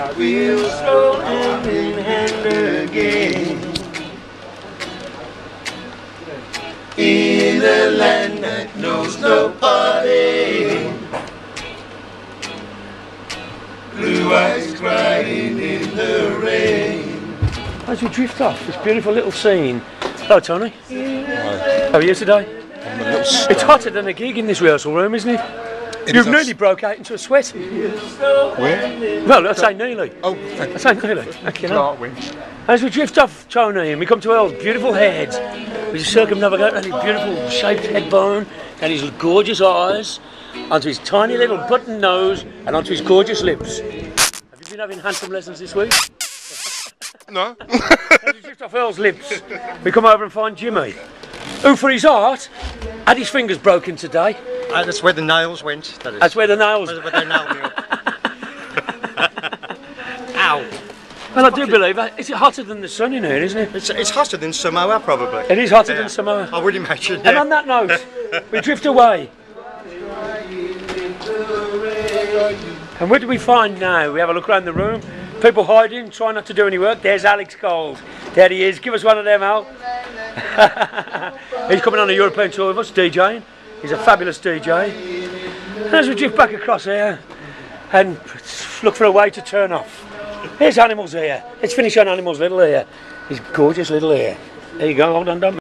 We'll stroll hand in hand again. In a land that knows no parting. Blue eyes crying in the rain. As we drift off this beautiful little scene. Hello, Tony. How are you today? It's hotter than a gig in this rehearsal room, isn't it? You've nearly broke out into a sweat. Where? Well, I'd say nearly. Oh, I'd say nearly. Okay, no. Clark As we drift off, Tony, and we come to Earl's beautiful head, with his circumnavigate and his beautiful shaped head bone, and his gorgeous eyes, onto his tiny little button nose, and onto his gorgeous lips. Have you been having handsome lessons this week? No. As we drift off Earl's lips, we come over and find Jimmy, who, for his art, had his fingers broken today. Uh, that's where the nails went. That is. That's where the nails. That's where they nailed me. Ow! Well, I do believe that. Is it hotter than the sun in here, isn't it? It's, it's hotter than Samoa, probably. It is hotter Yeah. than Samoa. I would imagine. And on that note, we drift away. And where do we find now? We have a look around the room. People hiding, trying not to do any work. There's Alex Coles. There he is. Give us one of them, Al. He's coming on a European tour with us, DJing. He's a fabulous DJ. And as we drift back across here and look for a way to turn off. Here's Animals here. Let's finish on Animals' little here. His gorgeous little ear. There you go, hold on, don't